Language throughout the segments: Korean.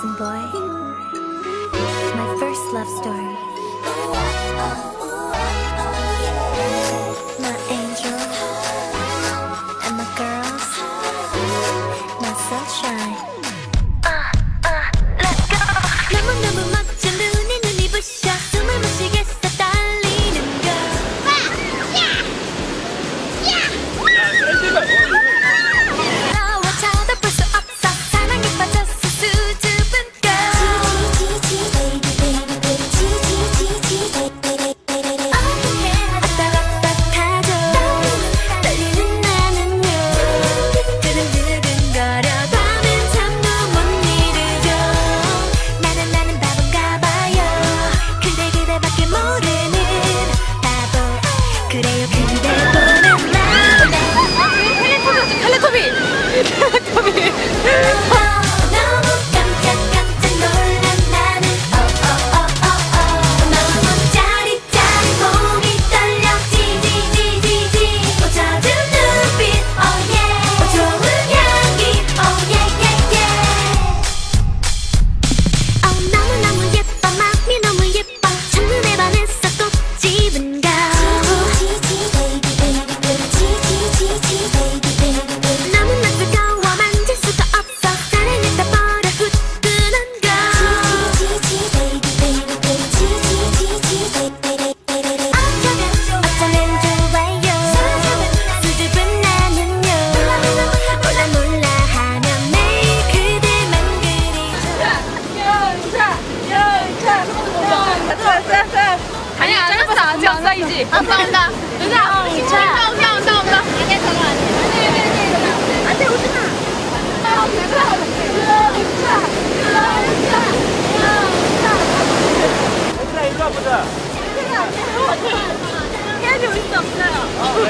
Boy. My first love story. 그리죠 아니야, 짧았어. 아직 안 사이지. 온다 온다. 누나 온다 온다 온다 온다 이게 저거 아니야? 안돼 오지마. 얘들아 이리 와보자. 해야지 올 수 없어요.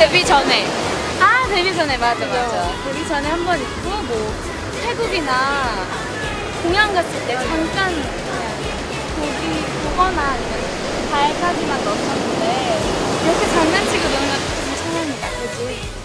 데뷔 전에. 아, 데뷔 전에. 맞아, 맞아. 데뷔 전에 한 번 있고, 뭐, 태국이나 공연 갔을 때 잠깐 그냥 보기, 보거나 아니면 발까지만 넣었었는데, 이렇게 장난치고 노는 것도 좀 처음이다. 그지?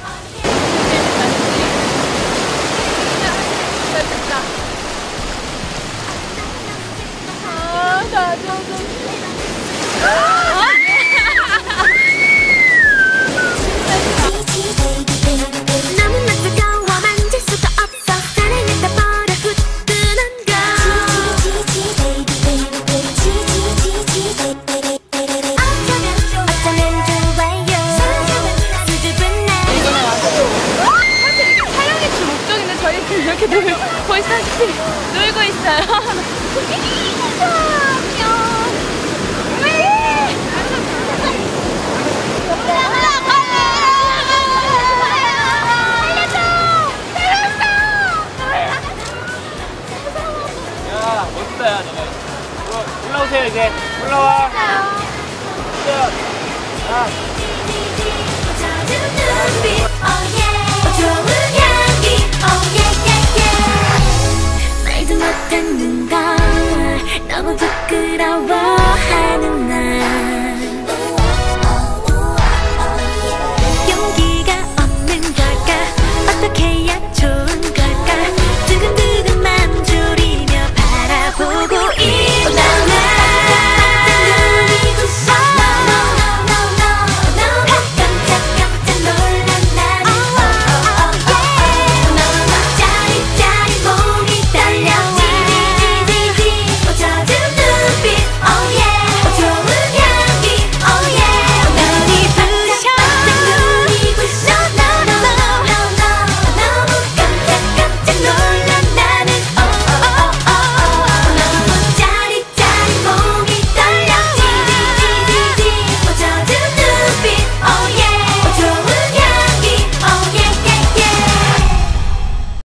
이렇게 놀, 보시다시피 놀고 있어요. 야 멋있다 야 너네 이거. 올라오세요 이제. 올라와. 자,